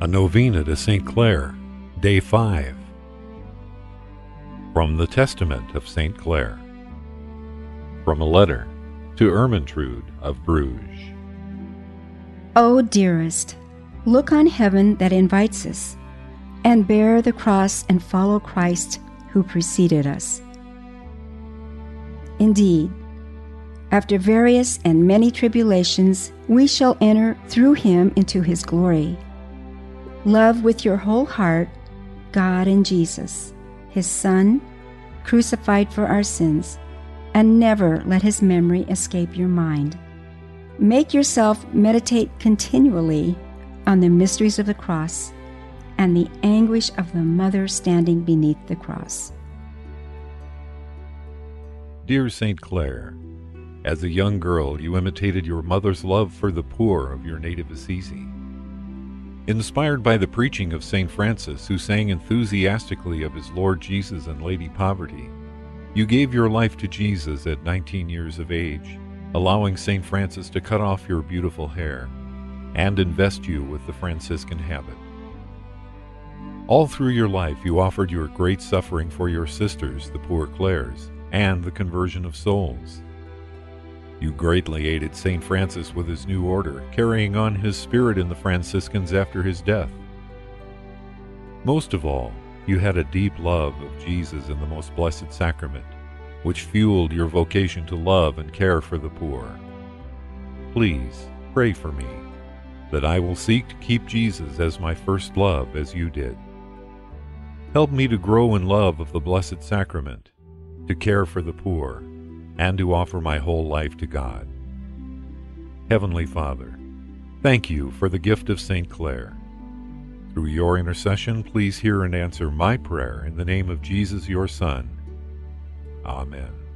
A Novena to St. Clare, Day 5. From the Testament of St. Clare. From a letter to Ermentrude of Bruges. O dearest, look on heaven that invites us, and bear the cross and follow Christ who preceded us. Indeed, after various and many tribulations, we shall enter through him into his glory. Love with your whole heart God and Jesus, his Son, crucified for our sins, and never let his memory escape your mind. Make yourself meditate continually on the mysteries of the cross and the anguish of the mother standing beneath the cross. Dear St. Clare, as a young girl, you imitated your mother's love for the poor of your native Assisi. Inspired by the preaching of St. Francis, who sang enthusiastically of his Lord Jesus and Lady Poverty, you gave your life to Jesus at 19 years of age, allowing St. Francis to cut off your beautiful hair and invest you with the Franciscan habit. All through your life, you offered your great suffering for your sisters, the poor Clares, and the conversion of souls. You greatly aided St. Francis with his new order, carrying on his spirit in the Franciscans after his death. Most of all, you had a deep love of Jesus in the most blessed sacrament, which fueled your vocation to love and care for the poor. Please pray for me that I will seek to keep Jesus as my first love as you did. Help me to grow in love of the Blessed Sacrament, to care for the poor, and to offer my whole life to God. Heavenly Father, thank you for the gift of St. Clare. Through your intercession, please hear and answer my prayer in the name of Jesus, your Son. Amen.